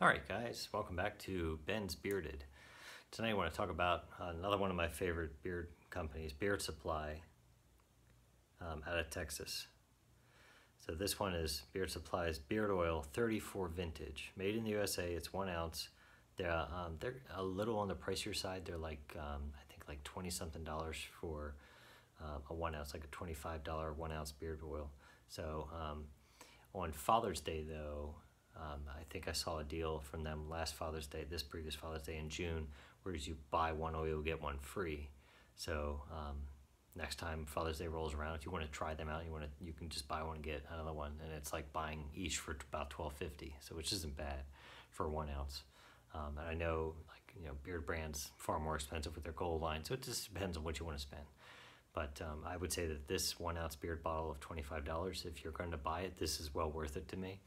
All right, guys, welcome back to Ben's Bearded. Tonight I want to talk about another one of my favorite beard companies, Beard Supply, um, out of Texas. So this one is Beard Supply's Beard Oil 34 Vintage, made in the USA. It's one ounce. They're um, they're a little on the pricier side. They're like um, I think like 20 something dollars for uh, a one ounce, like a 25 dollar one ounce beard oil. So um, on Father's Day though, um, I think I saw a deal from them last Father's Day, this previous Father's Day in June, where you buy one oil, get one free. So um, next time Father's Day rolls around, if you want to try them out, you want to you can just buy one and get another one, and it's like buying each for about twelve fifty, so which isn't bad for one ounce. Um, and I know like you know Beardbrand's far more expensive with their gold line, so it just depends on what you want to spend. But um, I would say that this one ounce beard bottle of twenty five dollars, if you're going to buy it, this is well worth it to me.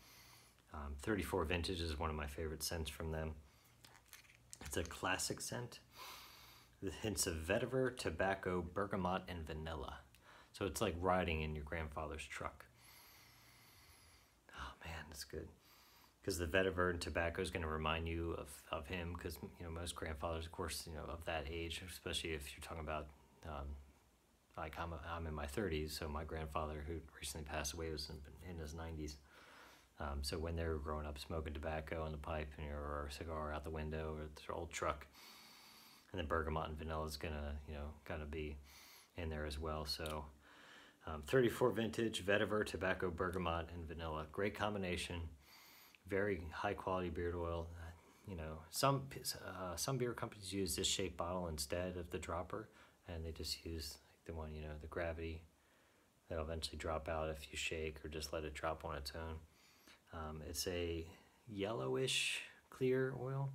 Um, 34 Vintage is one of my favorite scents from them. It's a classic scent with hints of vetiver, tobacco, bergamot, and vanilla. So it's like riding in your grandfather's truck. Oh man, that's good. Because the vetiver and tobacco is going to remind you of, of him. Because you know most grandfathers, of course, you know of that age, especially if you're talking about um, like I'm, I'm in my 30s, so my grandfather who recently passed away was in, in his 90s. Um, so when they were growing up, smoking tobacco in the pipe know, or a cigar out the window or their old truck, and then bergamot and vanilla is gonna you know gonna be in there as well. So um, 34 vintage vetiver, tobacco, bergamot, and vanilla, great combination. Very high quality beard oil. You know some uh, some beer companies use this shape bottle instead of the dropper, and they just use like the one you know the gravity that'll eventually drop out if you shake or just let it drop on its own. Um, it's a yellowish clear oil.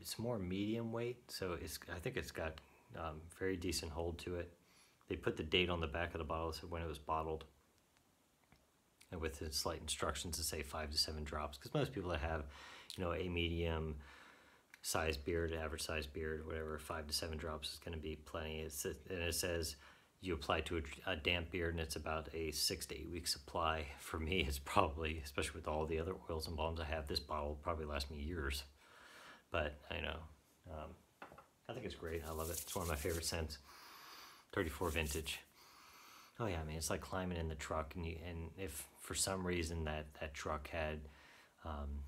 It's more medium weight, so it's I think it's got um, very decent hold to it. They put the date on the back of the bottle so when it was bottled, and with slight instructions to say five to seven drops. Because most people that have, you know, a medium size beard, average size beard, whatever, five to seven drops is going to be plenty. It's, and it says you apply to a, a, damp beard and it's about a six to eight week supply. For me, it's probably, especially with all the other oils and balms I have, this bottle probably last me years. But I know, um, I think it's great. I love it. It's one of my favorite scents. 34 vintage. Oh yeah, I mean, it's like climbing in the truck and you, and if for some reason that, that truck had, um,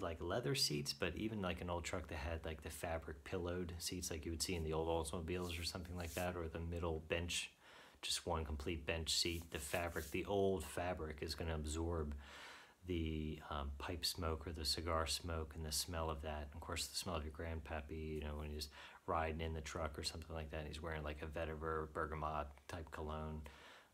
like leather seats, but even like an old truck that had like the fabric pillowed seats like you would see in the old Oldsmobiles or something like that, or the middle bench, just one complete bench seat. The fabric, the old fabric is going to absorb the um, pipe smoke or the cigar smoke and the smell of that. And of course, the smell of your grandpappy, you know, when he's riding in the truck or something like that, and he's wearing like a vetiver bergamot type cologne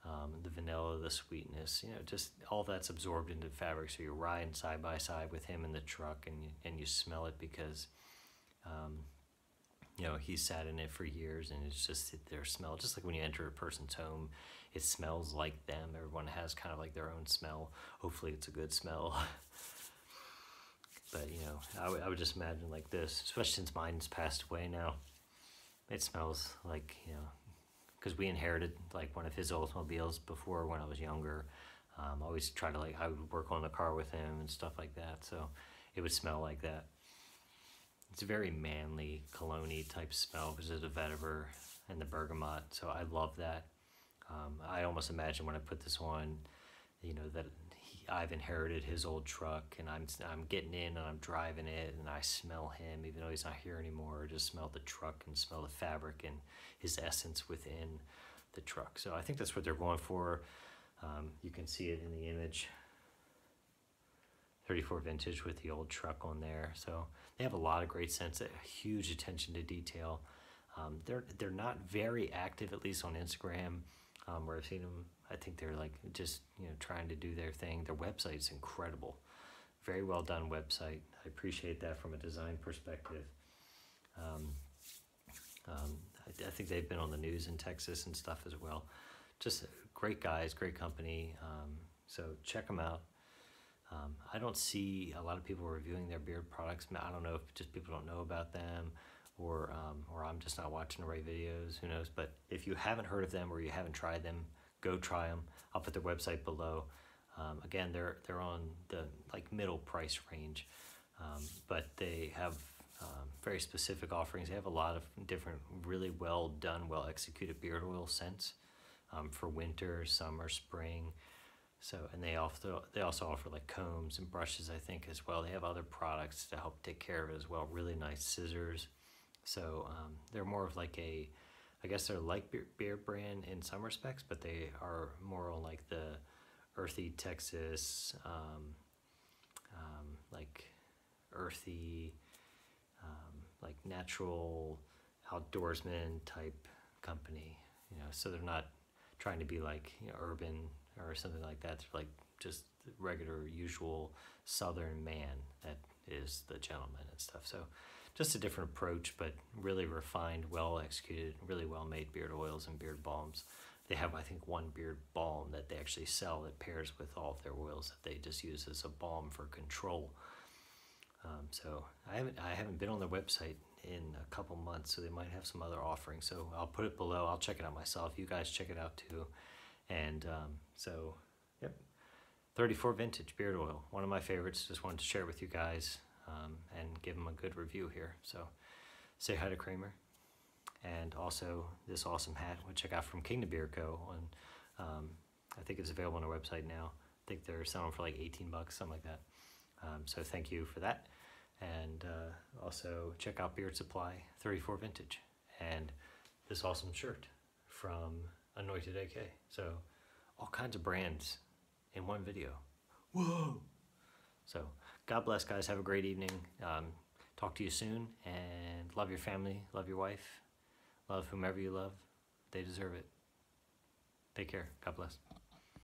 um, the vanilla, the sweetness, you know, just all that's absorbed into the fabric. So you're riding side by side with him in the truck and you, and you smell it because, um, you know, he's sat in it for years and it's just their smell. Just like when you enter a person's home, it smells like them. Everyone has kind of like their own smell. Hopefully it's a good smell. but, you know, I, I would just imagine like this, especially since mine's passed away now. It smells like, you know, because we inherited like one of his Oldsmobiles before when I was younger. Um, I always try to like I would work on the car with him and stuff like that, so it would smell like that. It's a very manly, cologne type smell because of the vetiver and the bergamot. So I love that. Um, I almost imagine when I put this on, you know, that I've inherited his old truck and I'm I'm getting in and I'm driving it and I smell him even though he's not here anymore. I just smell the truck and smell the fabric and his essence within the truck. So I think that's what they're going for. Um, you can see it in the image. 34 vintage with the old truck on there. So they have a lot of great scents, a huge attention to detail. Um, they're they're not very active, at least on Instagram, um, where I've seen them I think they're like just you know trying to do their thing. Their website's incredible, very well done website. I appreciate that from a design perspective. Um, um, I, I, think they've been on the news in Texas and stuff as well. Just great guys, great company. Um, so check them out. Um, I don't see a lot of people reviewing their beard products. I don't know if just people don't know about them or um, or I'm just not watching the right videos. Who knows? But if you haven't heard of them or you haven't tried them, go try them. I'll put their website below. Um, again, they're they're on the like middle price range, um, but they have um, very specific offerings. They have a lot of different, really well done, well executed beard oil scents um, for winter, summer, spring. So, and they also they also offer like combs and brushes, I think, as well. They have other products to help take care of it as well. Really nice scissors. So um, they're more of like a, I guess they're like Beardbrand in some respects, but they are more on like the earthy Texas, um, um, like earthy, um, like natural outdoorsman type company. You know, so they're not trying to be like you know, urban or something like that. They're like just regular, usual Southern man that is the gentleman and stuff. So just a different approach, but really refined, well executed, really well made beard oils and beard balms. They have, I think, one beard balm that they actually sell that pairs with all of their oils that they just use as a balm for control. Um, so I haven't I haven't been on their website in a couple months, so they might have some other offerings. So I'll put it below. I'll check it out myself. You guys check it out too. And um, so, yep, 34 vintage beard oil, one of my favorites. Just wanted to share it with you guys um, and give them a good review here. So say hi to Kramer. And also this awesome hat, which I got from Kingdom Beard Co. On, um, I think it's available on our website now. I think they're selling for like 18 bucks, something like that. Um, so thank you for that. And uh, also check out Beard Supply 34 Vintage and this awesome shirt from Anointed AK. So all kinds of brands in one video. Whoa! So God bless, guys. Have a great evening. Um, talk to you soon and love your family, love your wife, love whomever you love. They deserve it. Take care. God bless.